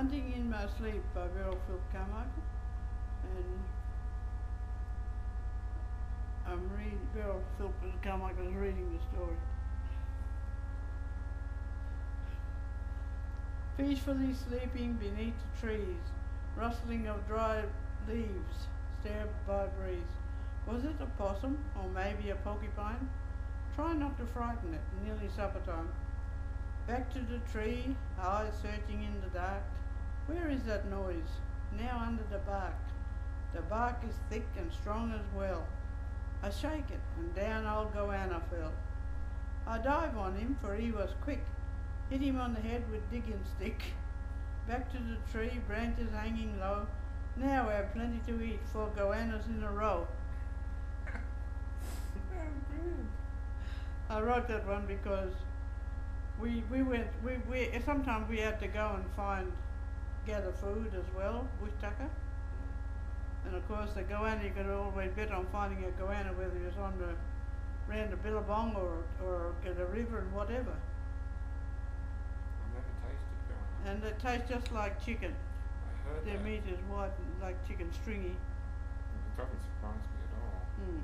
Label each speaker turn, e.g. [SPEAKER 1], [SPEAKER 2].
[SPEAKER 1] Hunting in My Sleep by Beryl Philp Carmichael. And I'm reading, Beryl Philp Carmichael is reading the story. Peacefully sleeping beneath the trees, rustling of dry leaves, stirred by breeze. Was it a possum or maybe a porcupine? Try not to frighten it, nearly supper time. Back to the tree, eyes searching in the dark. Where is that noise? Now under the bark. The bark is thick and strong as well. I shake it, and down old goanna fell. I dive on him, for he was quick. Hit him on the head with digging stick. Back to the tree, branches hanging low. Now we have plenty to eat, four goannas in a row. I wrote that one because we we went we, we sometimes we had to go and find gather food as well, bush tucker. And of course the goanna you could always bet on finding a goanna whether it was on the round the billabong or or get a river and whatever.
[SPEAKER 2] I've never tasted goanna.
[SPEAKER 1] And it tastes just like chicken.
[SPEAKER 2] I heard
[SPEAKER 1] Their
[SPEAKER 2] that.
[SPEAKER 1] meat is white like chicken stringy.
[SPEAKER 2] It doesn't surprise me at all.
[SPEAKER 1] Mm.